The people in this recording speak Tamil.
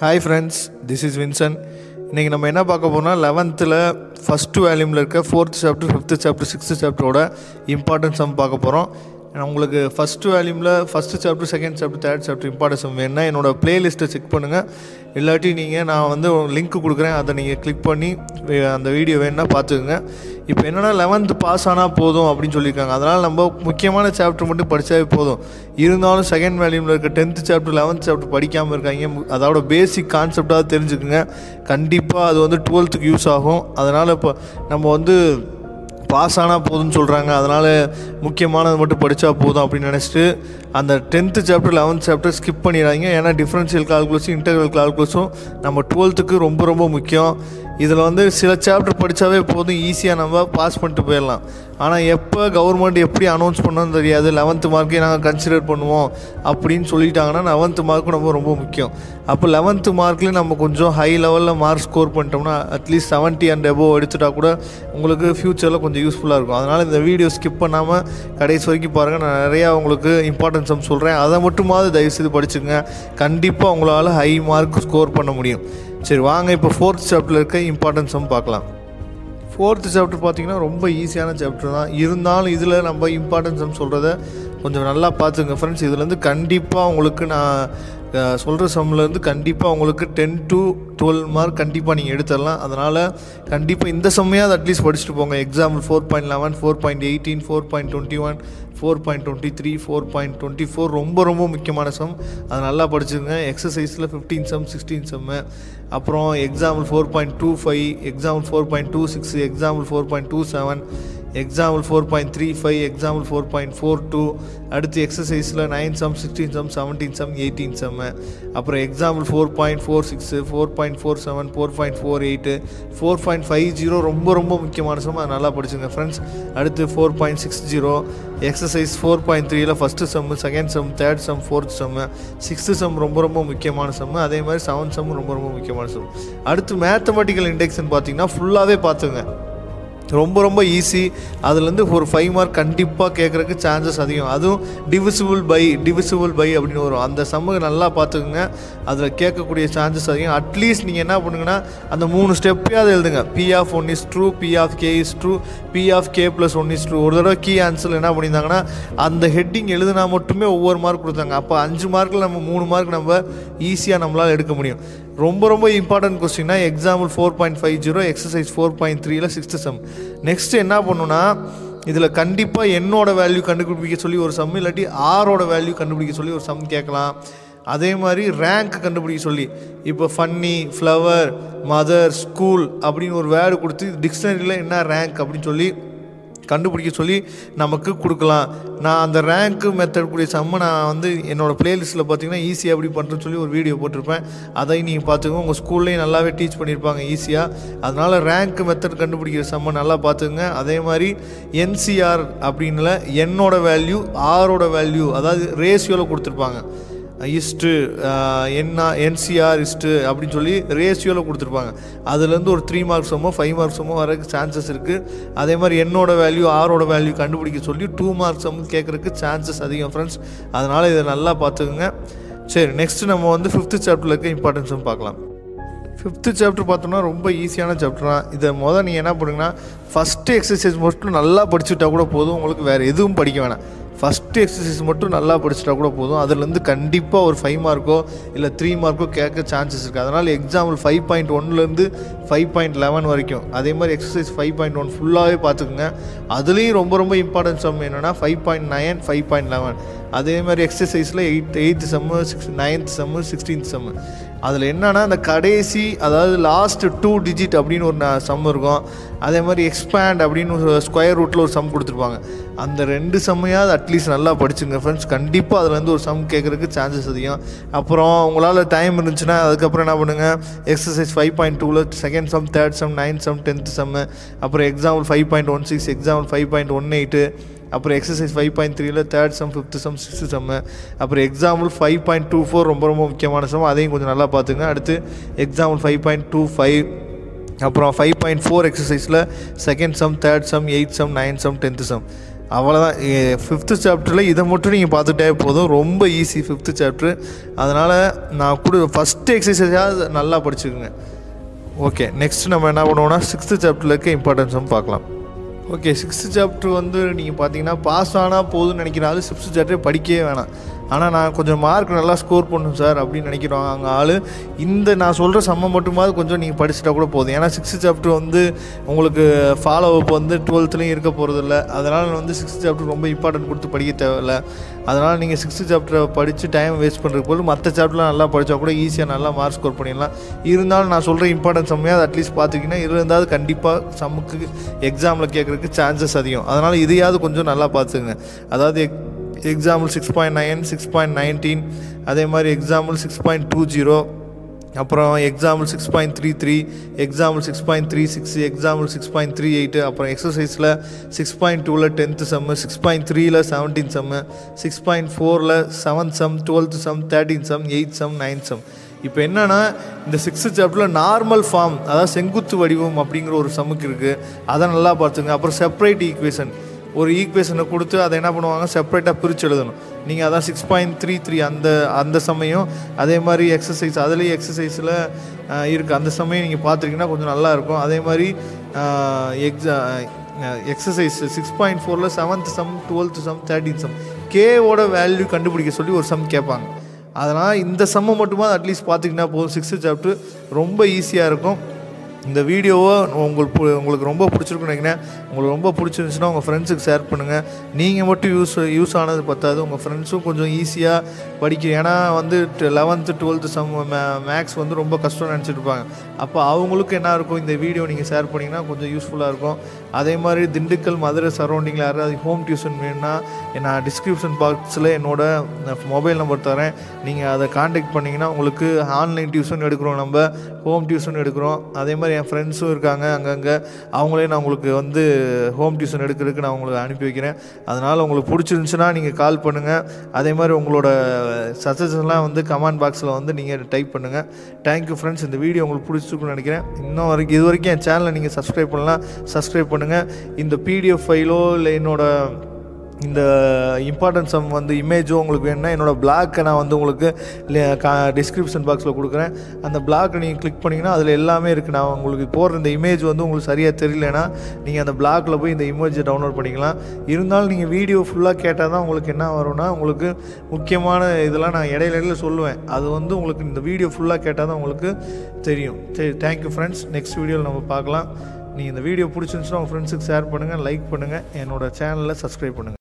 Hi friends this is Vinson இன்றைக்கி நம்ம என்ன பார்க்க போனால் லெவன்த்தில் ஃபஸ்ட்டு வேல்யூமில் இருக்க fourth chapter fifth chapter sixth சாப்டரோட importance நம்ம பார்க்க போகிறோம் உங்களுக்கு first வேல்யூமில் first chapter second chapter third chapter importance வேணும்னா என்னோடய ப்ளேலிஸ்ட்டை செக் பண்ணுங்கள் இல்லாட்டி நீங்கள் நான் வந்து லிங்க் கொடுக்குறேன். அதை நீங்கள் கிளிக் பண்ணி அந்த வீடியோ வேணுன்னா பார்த்துக்குங்க. இப்போ என்னென்னா லெவன்த்து பாஸ் ஆனால் போதும் அப்படின்னு சொல்லியிருக்காங்க. அதனால் நம்ம முக்கியமான சாப்டர் மட்டும் படித்தாவே போதும். இருந்தாலும் செகண்ட் வேல்யூமில் இருக்க டென்த்து சாப்டர் லெவன்த் சாப்டர் படிக்காமல் இருக்காங்க. அதோட பேசிக் கான்செப்டாக தெரிஞ்சுக்குங்க. கண்டிப்பாக அது வந்து டுவெல்த்துக்கு யூஸ் ஆகும். அதனால் இப்போ நம்ம வந்து பாஸ் ஆனால் போதும்னு சொல்கிறாங்க அதனால் முக்கியமானது மட்டும் படித்தா போதும் அப்படின்னு நினச்சிட்டு அந்த tenth chapter eleventh chapter skip பண்ணிடுறாங்க ஏன்னா டிஃப்ரென்ஷியல் கால்குலஸும் இன்டர்வல் கால்குலஸும் நம்ம டுவெல்த்துக்கு ரொம்ப ரொம்ப முக்கியம். இதில் வந்து சில சாப்டர் படித்தாவே போதும் ஈஸியாக நம்ம பாஸ் பண்ணிட்டு போயிடலாம். ஆனால் எப்போ கவர்மெண்ட் எப்படி அனௌன்ஸ் பண்ணணும்னு தெரியாது. லெவன்த்து மார்க்கே நாங்கள் கன்சிடர் பண்ணுவோம் அப்படின்னு சொல்லிட்டாங்கன்னா லெவன்த்து மார்க்கும் நம்ம ரொம்ப முக்கியம். அப்போ லெவன்த்து மார்க்லேயும் நம்ம கொஞ்சம் ஹை லெவலில் மார்க் ஸ்கோர் பண்ணிட்டோம்னா அட்லீஸ்ட் 70 அண்ட் எபோவ் எடுத்துட்டா கூட உங்களுக்கு ஃப்யூச்சரில் கொஞ்சம் யூஸ்ஃபுல்லாக இருக்கும். அதனால் இந்த வீடியோ ஸ்கிப் பண்ணாமல் கடைசி வரைக்கும் பாருங்கள் நான் நிறையா உங்களுக்கு இம்பார்ட்டன்ஸ் சொல்கிறேன் அதை மட்டுமாவது தயவுசெய்து படிச்சுங்க கண்டிப்பாக உங்களால் ஹை மார்க் ஸ்கோர் பண்ண முடியும். சரி வாங்க இப்போ ஃபோர்த் சாப்டரில் இருக்க இம்பார்ட்டன்ஸும் பார்க்கலாம். ஃபோர்த்து சாப்டர் பார்த்தீங்கன்னா ரொம்ப ஈஸியான சாப்டர் தான். இருந்தாலும் இதில் நம்ம இம்பார்ட்டன்ஸ் சொல்கிறத கொஞ்சம் நல்லா பார்த்துங்க ஃப்ரெண்ட்ஸ் இதுலேருந்து கண்டிப்பாக உங்களுக்கு நான் சொல்கிற சம்லேருந்து கண்டிப்பாக உங்களுக்கு டென் டு டுவெல் மார்க் கண்டிப்பாக நீங்கள் எடுத்துடலாம். அதனால் கண்டிப்பாக இந்த செம்மையாவது அட்லீஸ்ட் படிச்சுட்டு போங்க. Example four point eleven four point eighteen four point twenty one four point twenty three four point twenty four ரொம்ப ரொம்ப முக்கியமான சம் அதை நல்லா படிச்சுருங்க எக்ஸசைஸில் ஃபிஃப்டீன் சம் சிக்ஸ்டீன் செம்மு அப்புறம் example four point two five example four point two six example four point two seven example four point three five example four point four two அடுத்து எக்ஸசைஸில் nine sum sixteen sum seventeen sum eighteen sum அப்புறம் example four point four six four point four seven four point four eight four point five zero ரொம்ப ரொம்ப முக்கியமான சம் அதை நல்லா படிச்சுங்க ஃப்ரெண்ட்ஸ் அடுத்து four point six zero exercise four point த்ரீயில் first sum second sum third sum fourth sum sixth sum ரொம்ப ரொம்ப முக்கியமான செம்மு அதே மாதிரி செவன்த் செம் ரொம்ப ரொம்ப முக்கியமான செம் அடுத்து மேத்தமெட்டிக்கல் இண்டெக்ஷன் பார்த்தீங்கன்னா ஃபுல்லாகவே பார்த்துங்க. ரொம்ப ரொம்ப ஈஸி அதுலேருந்து ஒரு ஃபைவ் மார்க் கண்டிப்பாக கேட்குறக்கு சான்சஸ் அதிகம். அதுவும் டிவிசிபிள் பை டிவிசிபிள் பை அப்படின்னு வரும். அந்த சம்முக்கு நல்லா பார்த்துக்குங்க. அதில் கேட்கக்கூடிய சான்சஸ் அதிகம். அட்லீஸ்ட் நீங்கள் என்ன பண்ணுங்கன்னா அந்த மூணு ஸ்டெப்பையாவது எழுதுங்க. P of one is true P of K is true P of K plus one is true ஒரு தடவை கீ ஆன்சர் என்ன பண்ணியிருந்தாங்கன்னா அந்த ஹெட்டிங் எழுதுனா மட்டுமே ஒவ்வொரு மார்க் கொடுத்தாங்க. அப்போ அஞ்சு மார்க்கில் நம்ம மூணு மார்க் நம்ம ஈஸியாக நம்மளால் எடுக்க முடியும். ரொம்ப ரொம்ப important கொஸ்டின்னா example four point five zero exercise four point த்ரீல சிக்ஸ்த்து சம் நெக்ஸ்ட் என்ன பண்ணுன்னா இதில் கண்டிப்பாக என்னோட வேல்யூ கண்டுபிடிக்க சொல்லி ஒரு சம் இல்லாட்டி ஆரோட வேல்யூ கண்டுபிடிக்க சொல்லி ஒரு சம் கேட்கலாம். அதே மாதிரி ரேங்க் கண்டுபிடிக்க சொல்லி இப்போ ஃபன்னி ஃப்ளவர் மதர் ஸ்கூல் அப்படின்னு ஒரு வேர்டு கொடுத்து டிக்ஷனரியில் என்ன ரேங்க் அப்படின்னு சொல்லி கண்டுபிடிக்க சொல்லி நமக்கு கொடுக்கலாம். நான் அந்த ரேங்க்கு மெத்தட் கூடிய சம்மை நான் வந்து என்னோடய ப்ளேலிஸ்ட்டில் பார்த்தீங்கன்னா ஈஸியாக எப்படி பண்ணுறேன்னு சொல்லி ஒரு வீடியோ போட்டிருப்பேன். அதை நீங்கள் பார்த்துக்கோங்க உங்கள் ஸ்கூல்லேயும் நல்லாவே டீச் பண்ணியிருப்பாங்க ஈஸியாக அதனால் ரேங்க் மெத்தட் கண்டுபிடிக்கிற செம்ம நல்லா பார்த்துக்கோங்க அதே மாதிரி என்சிஆர் அப்படின்ல என்னோட வேல்யூ ஆரோட வேல்யூ அதாவது ரேஷியோவில் கொடுத்துருப்பாங்க. இஸ்ட்டு என்ன என்சிஆர் இஸ்ட்டு அப்படின்னு சொல்லி ரேஷியோவில் கொடுத்துருப்பாங்க. அதுலேருந்து ஒரு த்ரீ மார்க்ஸ் ஃபைவ் மார்க்ஸமோ வரக்கு சான்சஸ் இருக்குது அதே மாதிரி என்னோட வேல்யூ ஆரோட வேல்யூ கண்டுபிடிக்க சொல்லி டூ மார்க்ஸ் கேட்குறதுக்கு சான்சஸ் அதிகம் ஃப்ரெண்ட்ஸ் அதனால் இதை நல்லா பார்த்துக்குங்க. சரி நெக்ஸ்ட்டு நம்ம வந்து ஃபிஃப்த்து சாப்டரில் இருக்க இம்பார்ட்டன்ஸும் பார்க்கலாம். ஃபிஃப்த்து சாப்டர் பார்த்தோம்னா ரொம்ப ஈஸியான சாப்டர் தான். இதை மொதல் நீங்கள் என்ன பண்ணுங்கன்னா ஃபஸ்ட்டு எக்ஸசைஸ் மட்டும் நல்லா படிச்சுட்டா கூட போதும். உங்களுக்கு வேறு எதுவும் படிக்க வேணாம். ஃபஸ்ட்டு எக்ஸசைஸ் மட்டும் நல்லா படிச்சுட்டா கூட போதும். அதுலேருந்து கண்டிப்பாக ஒரு ஃபைவ் மார்க்கோ இல்லை த்ரீ மார்க்கோ கேட்க சான்சஸ் இருக்குது அதனால் எக்ஸாம்பிள் ஃபைவ் பாயிண்ட் ஒன்லேருந்து ஃபைவ் பாயிண்ட் லெவன் வரைக்கும். அதே மாதிரி எக்ஸசைஸ் ஃபைவ் பாயிண்ட் ஒன் ஃபுல்லாகவே பார்த்துக்குங்க. அதுலேயும் ரொம்ப ரொம்ப இம்பார்ட்டன்ஸ் சம் என்னென்னா five point nine five point eleven அதே மாதிரி எக்ஸசைஸில் eight eighth sum six ninth sum sixteenth sum அதில் என்னன்னா அந்த கடைசி அதாவது லாஸ்ட் டூ டிஜிட் அப்படின்னு ஒரு சம் இருக்கும். அதே மாதிரி எக்ஸ்பேண்ட் அப்படின்னு ஒரு ஸ்கொயர் ரூட்டில் ஒரு சம் கொடுத்துருப்பாங்க. அந்த ரெண்டு சம்மையாவது அட்லீஸ்ட் நல்லா படிச்சுங்க ஃப்ரெண்ட்ஸ் கண்டிப்பாக அதுலேருந்து ஒரு சம் கேட்குறதுக்கு சான்சஸ் அதிகம். அப்புறம் உங்களால் டைம் இருந்துச்சுன்னா அதுக்கப்புறம் என்ன பண்ணுங்கள் எக்ஸசைஸ் ஃபைவ் பாயிண்ட் டூவில் second sum third sum ninth sum tenth sum அப்புறம் example five point one six example five point one eight அப்புறம் எக்ஸசைஸ் ஃபைவ் பாயிண்ட் த்ரீல third sum fifth sum sixth sum அப்புறம் example five point two four ரொம்ப ரொம்ப முக்கியமான சம் அதையும் கொஞ்சம் நல்லா பார்த்துங்க. அடுத்து example five point two five அப்புறம் five point four எக்ஸசைஸில் second sum third sum eight sum nine sum tenth sum அவ்வளோதான் ஃபிஃப்த்து சாப்டரில் இதை மட்டும் நீங்கள் பார்த்துட்டே போதும். ரொம்ப ஈஸி ஃபிஃப்த்து சாப்டர் அதனால் நான் கொடு ஃபஸ்ட்டு எக்ஸசைஸாக நல்லா படிச்சுக்கோங்க. ஓகே நெக்ஸ்ட் நம்ம என்ன பண்ணுவோம்னா சிக்ஸ்த்து சாப்டரில் இருக்க இம்பார்ட்டன்ஸும் பார்க்கலாம். ஓகே சிக்ஸ்த்து சாப்டர் வந்து நீங்கள் பார்த்தீங்கன்னா பாஸ் ஆனால் போதும்னு நினைக்கிறனால சிக்ஸ்த்து சாப்டரே படிக்கவே வேணாம். ஆனால் நான் கொஞ்சம் மார்க் நல்லா ஸ்கோர் பண்ணும் சார் அப்படின்னு நினைக்கிறோம். அங்கே ஆள் இந்த நான் சொல்கிற சம்மம் மட்டுமாவது கொஞ்சம் நீங்கள் படிச்சுட்டா கூட போதும். ஏன்னா சிக்ஸ்த்து சாப்டர் வந்து உங்களுக்கு ஃபாலோ அப் வந்து டுவெல்த்துலேயும் இருக்க போகிறதில்ல அதனால் வந்து சிக்ஸ்த்து சாப்டர் ரொம்ப இம்பார்ட்டன்ட் கொடுத்து படிக்க தேவையில்ல. அதனால் நீங்கள் சிக்ஸ்த்து சாப்டரை படித்து டைம் வேஸ்ட் பண்ணுறதுக்கு போது மற்ற சாப்டர்லாம் நல்லா படித்தா கூட ஈஸியாக நல்லா மார்க் ஸ்கோர் பண்ணிடலாம். இருந்தாலும் நான் சொல்கிற இம்பார்ட்டன்ஸ் செம்மையாக அட்லீஸ்ட் பார்த்துக்கிங்கன்னா இருந்தாவது கண்டிப்பாக சம்முக்கு எக்ஸாமில் கேட்குறதுக்கு சான்சஸ் அதிகம். அதனால் இதையாவது கொஞ்சம் நல்லா பார்த்துங்க அதாவது ex example six point nine six point nineteen அதே மாதிரி example six point two zero அப்புறம் example six point three three example six point three six example six point three eight அப்புறம் எக்ஸசைஸில் சிக்ஸ் பாயிண்ட் டூவில் டென்த்து சம்மு சிக்ஸ் பாயிண்ட் த்ரீல செவன்டீன் செம்மு சிக்ஸ் பாயிண்ட் ஃபோரில் seventh sum twelfth sum thirteen sum eight sum nine sum இப்போ என்னென்னா இந்த சிக்ஸ்த்து சாப்டரில் நார்மல் ஃபார்ம் அதாவது செங்குத்து வடிவம் அப்படிங்கிற ஒரு சமுக்கு இருக்குது அதை நல்லா பார்த்துங்க. அப்புறம் செப்பரேட் ஈக்குவேஷன் ஒரு ஈக்குவேஷனை கொடுத்து அதை என்ன பண்ணுவாங்க? செப்பரேட்டாக பிரித்து எழுதணும். நீங்கள் அதான் சிக்ஸ் பாயிண்ட் த்ரீ த்ரீ அந்த அந்த சமயம் அதே மாதிரி எக்ஸசைஸ் அதுலேயும் எக்ஸசைஸில் இருக்குது அந்த சமயம் நீங்கள் பார்த்துருக்கீங்கன்னா கொஞ்சம் நல்லாயிருக்கும் அதே மாதிரி எக்ஸா எக்ஸசைஸ் சிக்ஸ் பாயிண்ட் ஃபோரில் seventh sum twelfth sum thirteen sum கேவோட value கண்டுபிடிக்க சொல்லி ஒரு சம் கேட்பாங்க. அதனால் இந்த சம்மை மட்டுமா அட்லீஸ்ட் பார்த்துக்கிட்டா போதும். சிக்ஸ்த்து சாப்டர் ரொம்ப ஈஸியாக இருக்கும். இந்த வீடியோவை உங்களுக்கு பு- உங்களுக்கு ரொம்ப பிடிச்சிருக்குன்னு நினைக்கிறேன். உங்களுக்கு ரொம்ப பிடிச்சிருந்துச்சுன்னா உங்கள் ஃப்ரெண்ட்ஸுக்கு ஷேர் பண்ணுங்கள் நீங்கள் மட்டும் யூஸ் யூஸ் ஆனது பத்தாது. உங்கள் ஃப்ரெண்ட்ஸும் கொஞ்சம் ஈஸியாக படிக்க ஏன்னா வந்து லெவன்த்து டுவெல்த்து சம் மேக்ஸ் வந்து ரொம்ப கஷ்டம்னு நினச்சிட்டு இருப்பாங்க. அப்போ அவங்களுக்கு என்ன இருக்கும்? இந்த வீடியோ நீங்கள் ஷேர் பண்ணிங்கன்னா கொஞ்சம் யூஸ்ஃபுல்லாக இருக்கும். அதே மாதிரி திண்டுக்கல் மதுரை சரௌண்டிங்கில் யாராவது ஹோம் டியூஷன் வேணும்னா நான் டிஸ்கிரிப்ஷன் பாக்ஸில் என்னோட மொபைல் நம்பர் தரேன். நீங்கள் அதை காண்டாக்ட் பண்ணிங்கன்னா உங்களுக்கு ஆன்லைன் டியூஷன் எடுக்கிறோம் நம்ம. ஹோம் டியூஷன் எடுக்கிறோம். அதே மாதிரி என் ஃப்ரெண்ட்ஸும் இருக்காங்க அங்கங்கே. அவங்களே நான் உங்களுக்கு வந்து ஹோம் டியூஷன் எடுக்கிறதுக்கு நான் உங்களுக்கு அனுப்பி வைக்கிறேன். அதனால் உங்களுக்கு பிடிச்சிருந்துச்சுன்னா நீங்கள் கால் பண்ணுங்கள் அதே மாதிரி உங்களோட சஜஷன்லாம் வந்து கமெண்ட் பாக்ஸில் வந்து நீங்கள் டைப் பண்ணுங்கள் தேங்க்யூ ஃப்ரெண்ட்ஸ் இந்த வீடியோ உங்களுக்கு பிடிச்சிருக்குன்னு நினைக்கிறேன். இன்னும் வரைக்கும் இது வரைக்கும் என் சேனலை நீங்கள் சப்ஸ்கிரைப் பண்ணலாம் சப்ஸ்கிரைப் பண்ணுங்கள் இந்த பிடிஎஃப் ஃபைலோ இல்லை என்னோடய இந்த இம்பார்ட்டன்ஸ் சம் வந்து இமேஜும் உங்களுக்கு வேணும்னா என்னோட பிளாக்கை நான் வந்து உங்களுக்கு டிஸ்கிரிப்ஷன் பாக்ஸில் கொடுக்குறேன். அந்த பிளாக்கை நீங்கள் கிளிக் பண்ணிங்கன்னா அதில் எல்லாமே இருக்குது நான் உங்களுக்கு போடுற இந்த இமேஜ் வந்து உங்களுக்கு சரியாக தெரியலனா நீங்கள் அந்த பிளாக்ல போய் இந்த இமேஜை டவுன்லோட் பண்ணிக்கலாம். இருந்தாலும் நீங்கள் வீடியோ ஃபுல்லாக கேட்டால் தான் உங்களுக்கு என்ன வரும்னா உங்களுக்கு முக்கியமான இதெல்லாம் நான் இடையில இடையில சொல்லுவேன். அது வந்து உங்களுக்கு இந்த வீடியோ ஃபுல்லாக கேட்டால் தான் உங்களுக்கு தெரியும். சரி தேங்க்யூ ஃப்ரெண்ட்ஸ் நெக்ஸ்ட் வீடியோவில் நம்ம பார்க்கலாம். நீங்கள் இந்த வீடியோ பிடிச்சிருந்துச்சுன்னா உங்கள் ஃப்ரெண்ட்ஸுக்கு ஷேர் பண்ணுங்கள் லைக் பண்ணுங்கள் என்னோட சேனலில் சப்ஸ்கிரைப் பண்ணுங்கள்